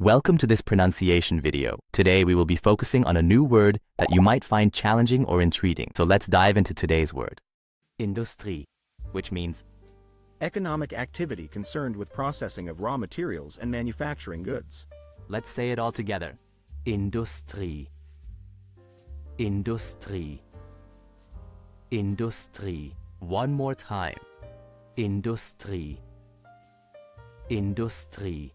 Welcome to this pronunciation video. Today we will be focusing on a new word that you might find challenging or intriguing. So let's dive into today's word. Industrie, which means Economic activity concerned with processing of raw materials and manufacturing goods. Let's say it all together. Industrie. Industrie. Industrie. One more time. Industrie. Industrie.